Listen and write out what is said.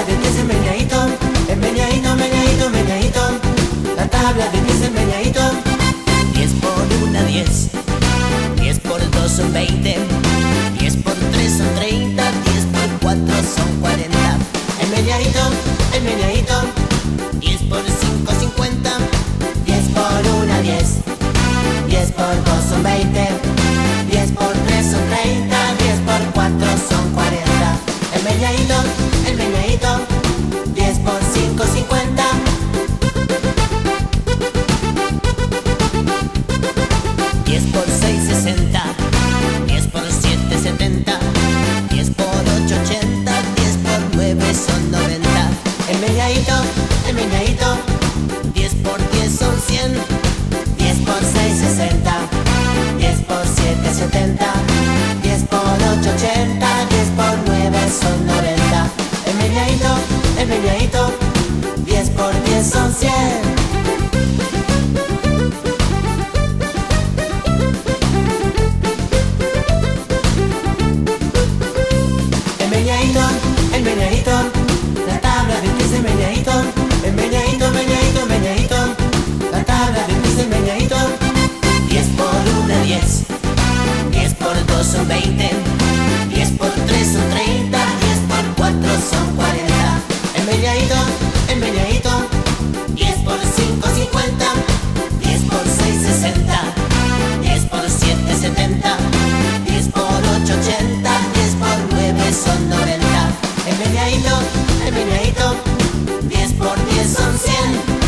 tabla de tres en meñadito, en meñadito, meñadito, meñadito. La tabla de tres en meñadito. 10 por 1, 10. 10 por 2 son 20. 10 por 3 son 30. 10 por 4 son 40. l'essentiel En Meñaitón, en Meñaitón La tabla de pies en Meñaitón En Meñaitón, Meñaitón, La tabla de pies en Meñaitón 10 por 1, 10 10 por 2 son 20 10 por 3 son el peinadito. 10 por 10 son 100.